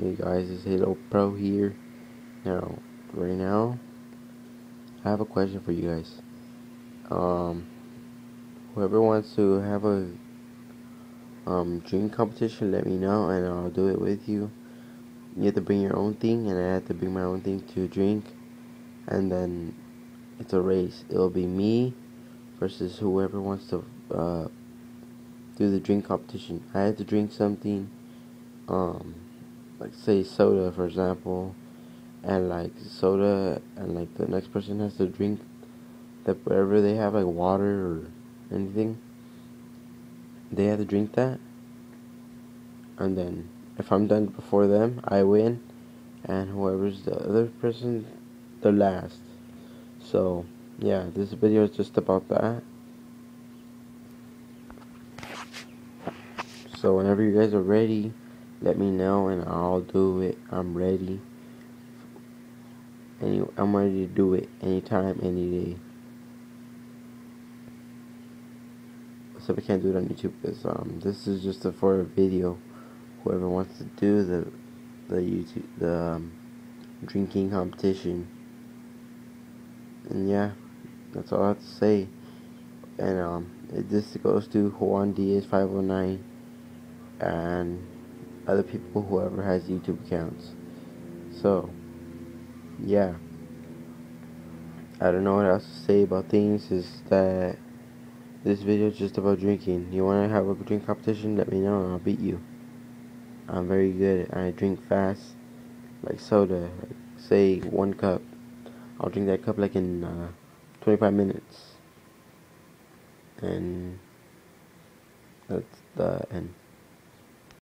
Hey guys, it's Halo Pro here. Now, right now, I have a question for you guys. Um, whoever wants to have a um drink competition, let me know and I'll do it with you. You have to bring your own thing, and I have to bring my own thing to drink, and then it's a race. It'll be me versus whoever wants to uh, do the drink competition. I have to drink something. Um, like say soda for example and like soda and like the next person has to drink that whatever they have like water or anything they have to drink that. And then if I'm done before them I win and whoever's the other person the last. So yeah this video is just about that. So whenever you guys are ready let me know and I'll do it. I'm ready. Any, I'm ready to do it anytime, any day. Except I can't do it on YouTube because um, this is just a, for a video. Whoever wants to do the the YouTube the um, drinking competition. And yeah, that's all I have to say. And um, this goes to Juan Diaz 509 and other people, whoever has YouTube accounts. So, yeah. I don't know what else to say about things. Is that this video is just about drinking. You want to have a drink competition? Let me know and I'll beat you. I'm very good. I drink fast, like soda. Like say one cup. I'll drink that cup like in uh, 25 minutes. And that's the end.